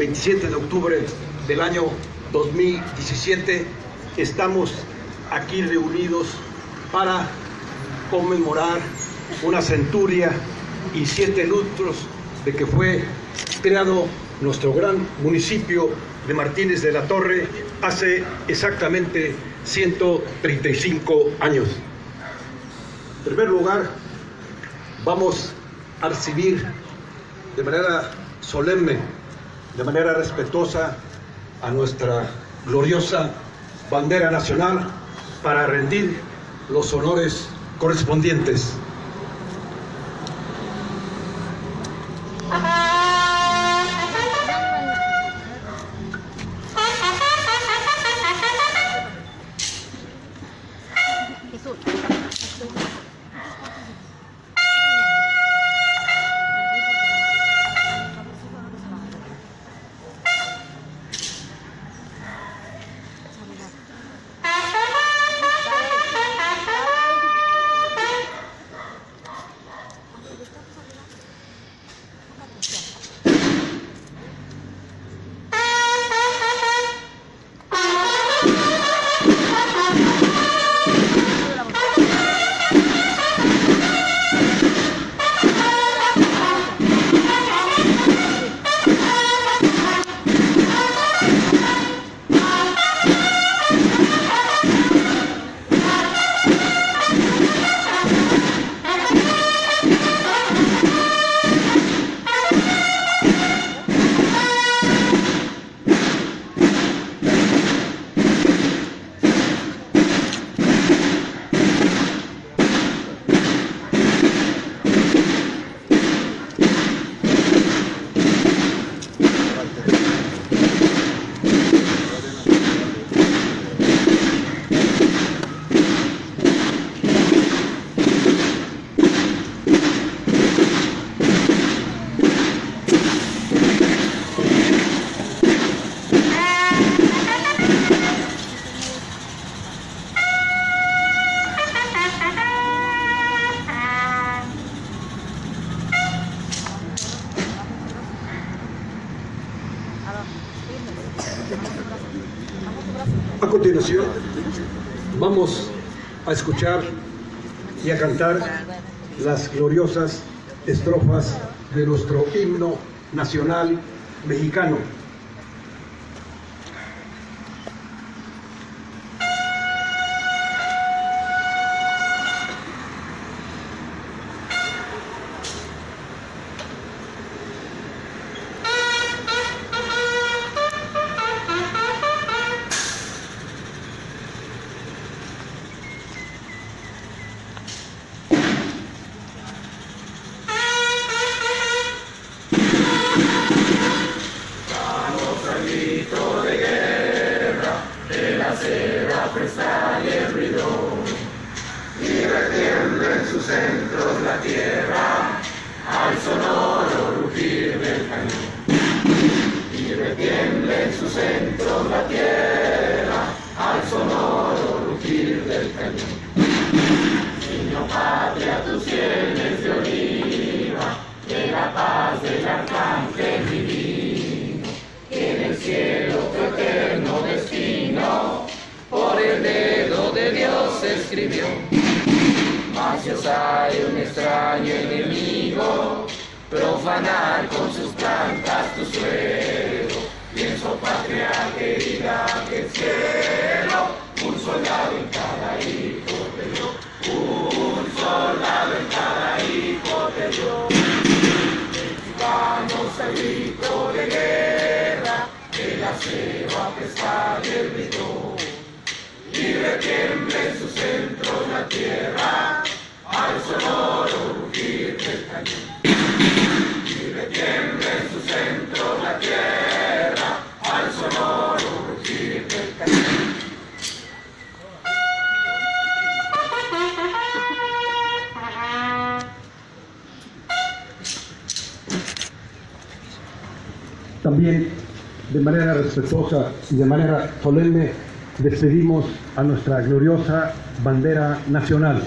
27 de octubre del año 2017, estamos aquí reunidos para conmemorar una centuria y siete lustros de que fue creado nuestro gran municipio de Martínez de la Torre hace exactamente 135 años. En primer lugar, vamos a recibir de manera solemne, de manera respetuosa a nuestra gloriosa bandera nacional para rendir los honores correspondientes. A continuación, vamos a escuchar y a cantar las gloriosas estrofas de nuestro himno nacional mexicano. Escribió. Si os hay un extraño enemigo, profanar con sus plantas de manera respetuosa y de manera solemne despedimos a nuestra gloriosa bandera nacional.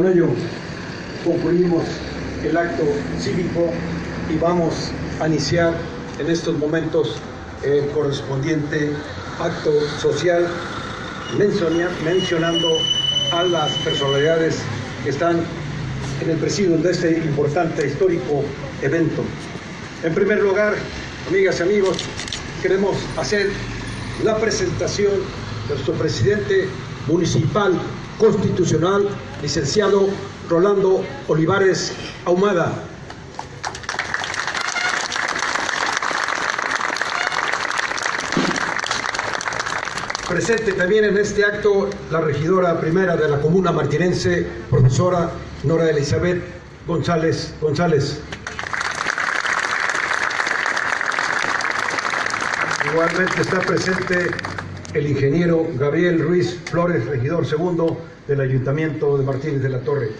Con ello concluimos el acto cívico y vamos a iniciar en estos momentos el correspondiente acto social mencionando a las personalidades que están en el presidio de este importante histórico evento. En primer lugar, amigas y amigos, queremos hacer la presentación de nuestro presidente municipal constitucional, licenciado Rolando Olivares Ahumada. Presente también en este acto la regidora primera de la comuna martinense, profesora Nora Elizabeth González González. Igualmente está presente el ingeniero Gabriel Ruiz Flores, regidor segundo del Ayuntamiento de Martínez de la Torre.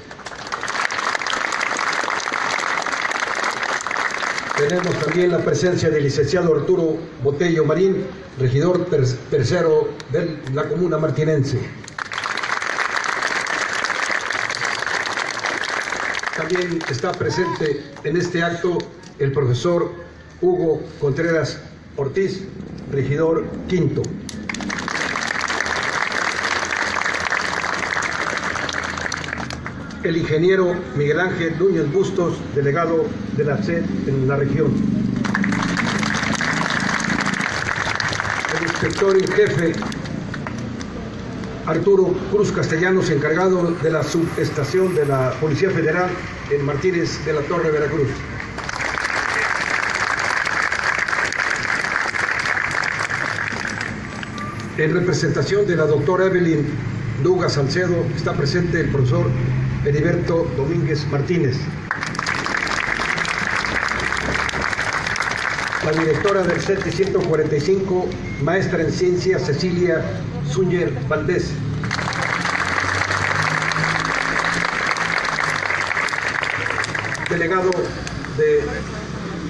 Tenemos también la presencia del licenciado Arturo Botello Marín, regidor tercero de la comuna martinense. También está presente en este acto el profesor Hugo Contreras Ortiz, regidor quinto. El ingeniero Miguel Ángel Núñez Bustos, delegado de la SED en la región. El inspector en jefe Arturo Cruz Castellanos, encargado de la subestación de la Policía Federal en Martínez de la Torre, Veracruz. En representación de la doctora Evelyn Duga Salcedo está presente el profesor Heriberto Domínguez Martínez. La directora del 745, maestra en ciencia Cecilia Zúñer Valdés. Delegado de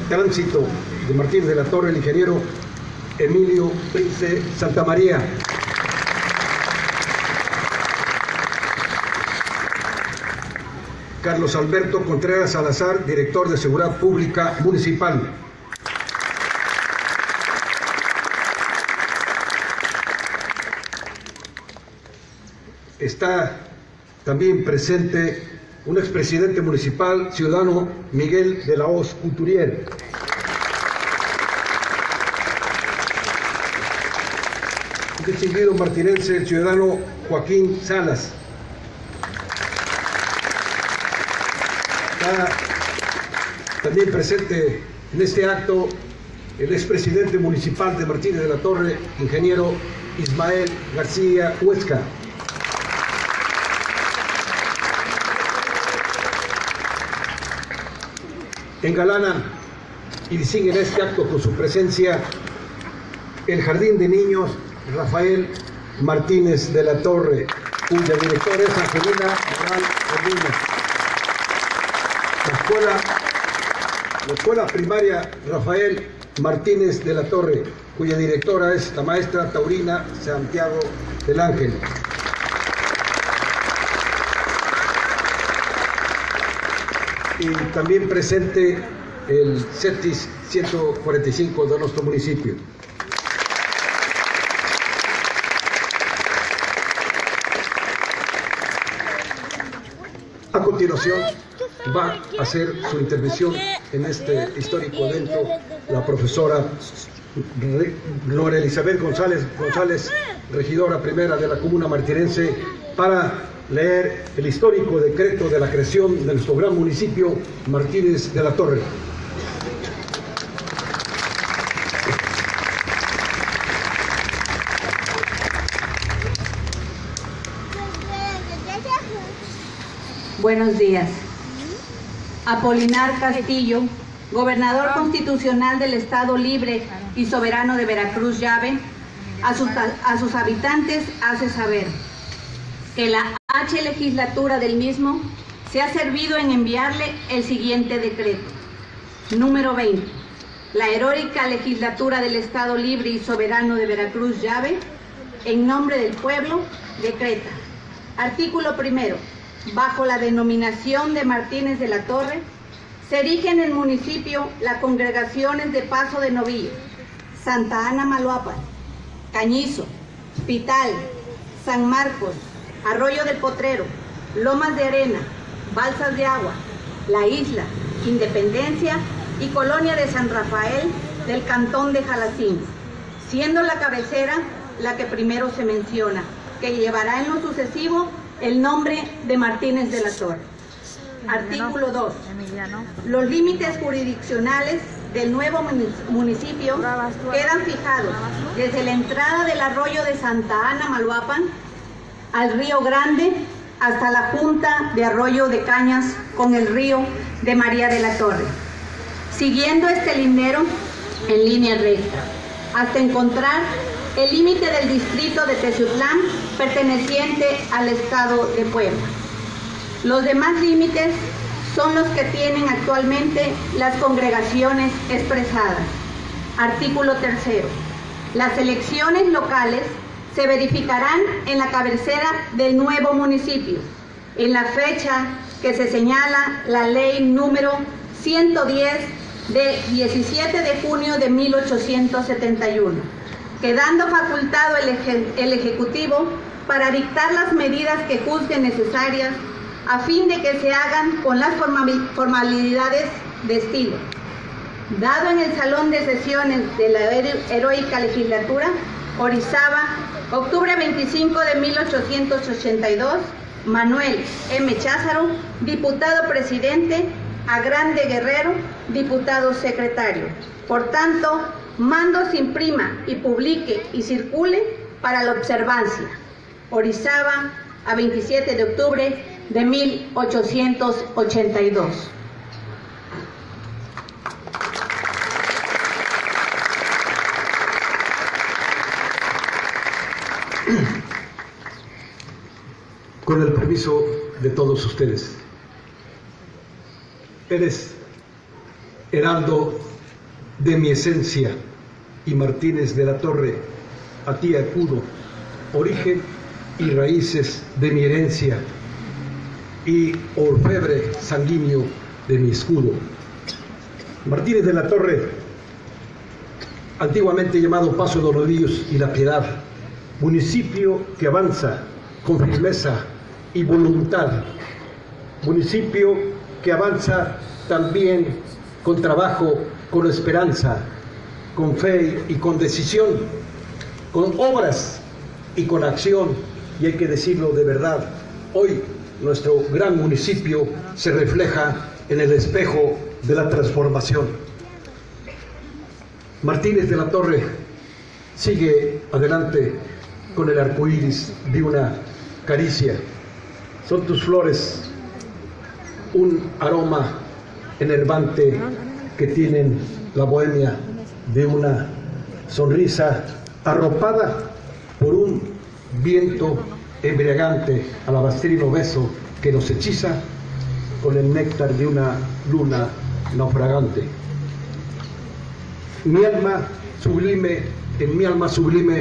Tránsito de Martínez de la Torre, el ingeniero Emilio Prince Santamaría. Carlos Alberto Contreras Salazar, director de Seguridad Pública Municipal. Está también presente un expresidente municipal, ciudadano Miguel de la Hoz Couturier. Un distinguido martinense, el ciudadano Joaquín Salas. También presente en este acto el expresidente municipal de Martínez de la Torre, ingeniero Ismael García Huesca. Engalanan y distinguen este acto con su presencia el Jardín de Niños Rafael Martínez de la Torre, cuya directora es Angelina La escuela la Escuela Primaria Rafael Martínez de la Torre, cuya directora es la maestra Taurina Santiago del Ángel. Y también presente el CETIS 145 de nuestro municipio. A continuación, va a hacer su intervención en este histórico evento la profesora Gloria Elizabeth González, González, regidora primera de la Comuna Martinense, para leer el histórico decreto de la creación de nuestro gran municipio Martínez de la Torre. Buenos días. Apolinar Castillo, gobernador constitucional del Estado Libre y Soberano de Veracruz Llave, a sus, a sus habitantes hace saber que la H legislatura del mismo se ha servido en enviarle el siguiente decreto. Número 20. La heroica legislatura del Estado Libre y Soberano de Veracruz Llave, en nombre del pueblo, decreta. Artículo primero bajo la denominación de Martínez de la Torre, se erigen en el municipio las congregaciones de Paso de Novillo, Santa Ana Maloapan, Cañizo, Pital, San Marcos, Arroyo del Potrero, Lomas de Arena, Balsas de Agua, La Isla, Independencia y Colonia de San Rafael del Cantón de Jalacín, siendo la cabecera la que primero se menciona, que llevará en lo sucesivo el nombre de Martínez de la Torre. Artículo 2. Los límites jurisdiccionales del nuevo municipio quedan fijados desde la entrada del arroyo de Santa Ana Maluapan al río Grande hasta la junta de arroyo de Cañas con el río de María de la Torre, siguiendo este lindero en línea recta, hasta encontrar el límite del distrito de Teciutlán perteneciente al estado de Puebla. Los demás límites son los que tienen actualmente las congregaciones expresadas. Artículo tercero. Las elecciones locales se verificarán en la cabecera del nuevo municipio, en la fecha que se señala la ley número 110 de 17 de junio de 1871, quedando facultado el, Ejecutivo para dictar las medidas que juzguen necesarias a fin de que se hagan con las formalidades de estilo. Dado en el Salón de Sesiones de la Heroica Legislatura, Orizaba, octubre 25 de 1882, Manuel M. Cházaro, diputado presidente, a Grande Guerrero, diputado secretario. Por tanto, mando se imprima y publique y circule para la observancia. Orizaba, a 27 de octubre de 1882. Con el permiso de todos ustedes. Eres heraldo de mi esencia y Martínez de la Torre, a ti acudo, origen y raíces de mi herencia y orfebre sanguíneo de mi escudo. Martínez de la Torre, antiguamente llamado Paso de Rodillos y La Piedad, municipio que avanza con firmeza y voluntad, municipio que avanza también con trabajo, con esperanza, con fe y con decisión, con obras y con acción, y hay que decirlo de verdad, hoy nuestro gran municipio se refleja en el espejo de la transformación. Martínez de la Torre sigue adelante con el arco iris de una caricia. Son tus flores un aroma enervante que tienen la bohemia de una sonrisa arropada por un viento embriagante, alabastrino beso que nos hechiza con el néctar de una luna naufragante. Mi alma sublime, en mi alma sublime